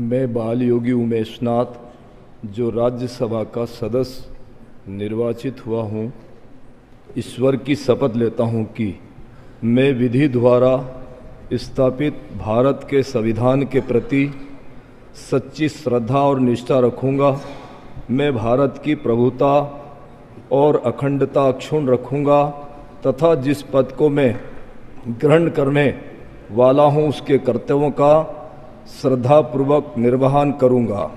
मैं बाल योगी उमेश नाथ, जो राज्यसभा का सदस्य निर्वाचित हुआ हूँ, ईश्वर की शपथ लेता हूँ कि मैं विधि द्वारा स्थापित भारत के संविधान के प्रति सच्ची श्रद्धा और निष्ठा रखूँगा। मैं भारत की प्रभुता और अखंडता अक्षुण रखूँगा तथा जिस पद को मैं ग्रहण करने वाला हूँ, उसके कर्तव्यों का श्रद्धापूर्वक निर्वहन करूँगा।